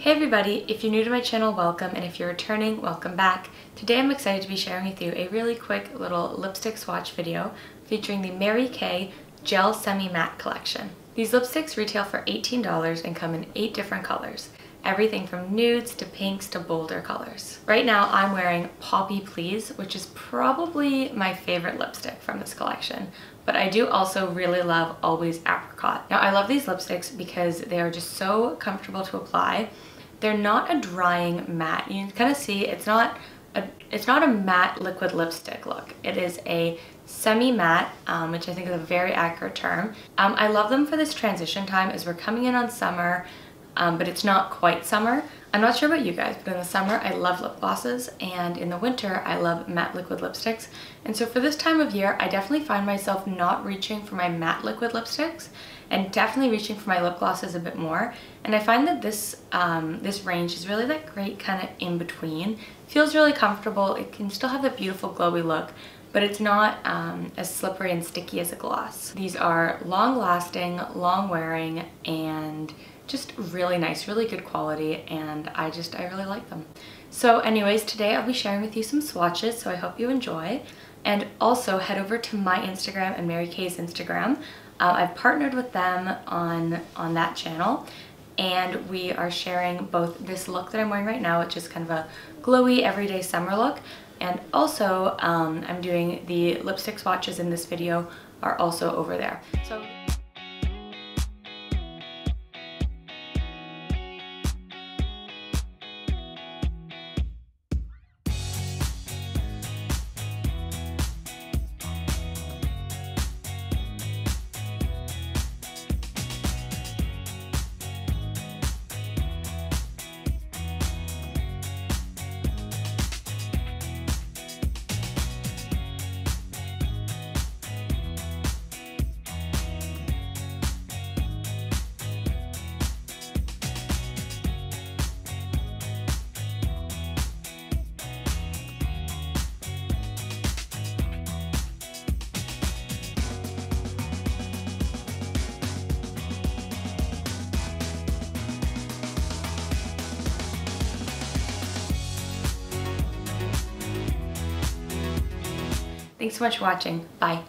Hey everybody, if you're new to my channel, welcome, and if you're returning, welcome back. Today I'm excited to be sharing with you a really quick little lipstick swatch video featuring the Mary Kay Gel Semi Matte Collection. These lipsticks retail for $18 and come in 8 different colors, everything from nudes to pinks to bolder colors. Right now I'm wearing Poppy Please, which is probably my favorite lipstick from this collection, but I do also really love Always Apricot. Now I love these lipsticks because they are just so comfortable to apply they're not a drying matte. You can kind of see it's not a, it's not a matte liquid lipstick look. It is a semi-matte, um, which I think is a very accurate term. Um, I love them for this transition time as we're coming in on summer, um, but it's not quite summer. I'm not sure about you guys, but in the summer I love lip glosses and in the winter I love matte liquid lipsticks. And so for this time of year, I definitely find myself not reaching for my matte liquid lipsticks and definitely reaching for my lip glosses a bit more. And I find that this, um, this range is really that great kind of in between. Feels really comfortable. It can still have that beautiful glowy look, but it's not um, as slippery and sticky as a gloss. These are long lasting, long wearing, and just really nice, really good quality, and I just, I really like them. So anyways, today I'll be sharing with you some swatches, so I hope you enjoy. And also head over to my Instagram and Mary Kay's Instagram. Uh, I've partnered with them on, on that channel and we are sharing both this look that I'm wearing right now, which is kind of a glowy everyday summer look, and also um, I'm doing the lipstick swatches in this video are also over there. So. Thanks so much for watching. Bye.